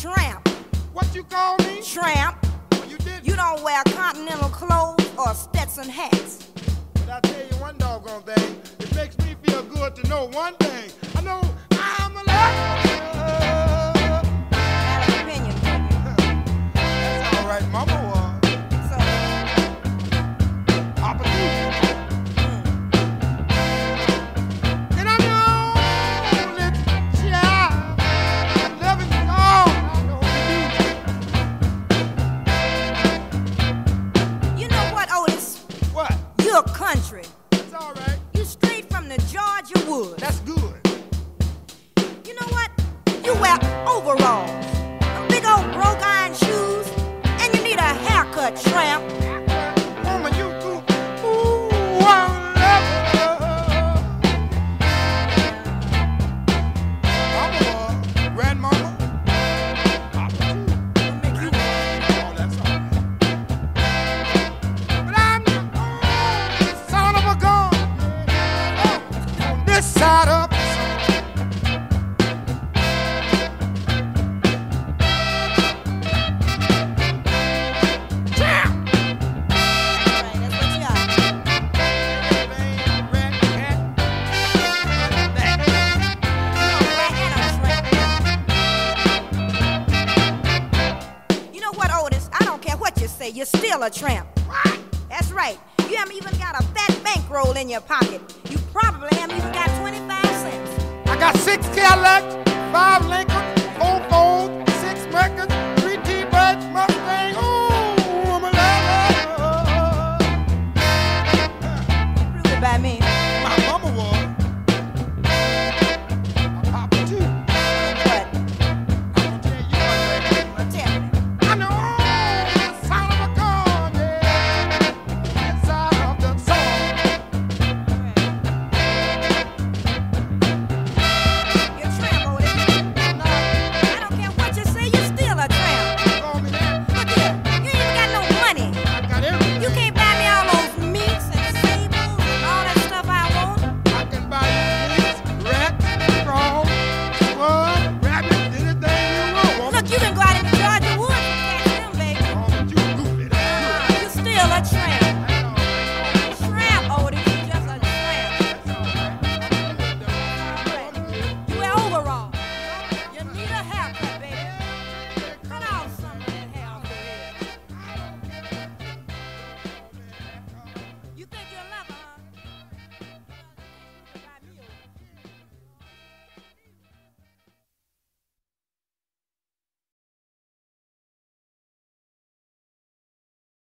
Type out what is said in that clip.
Tramp. What you call me? Tramp. Well, you did. You don't wear continental clothes or Stetson hats. But I tell you one doggone thing. It makes me feel good to know one thing. The Georgia woods. That's good. You know what? You wear overalls, say, you're still a tramp. What? That's right. You haven't even got a fat bankroll in your pocket. You probably haven't even got 25 cents. I got six Cadillacs,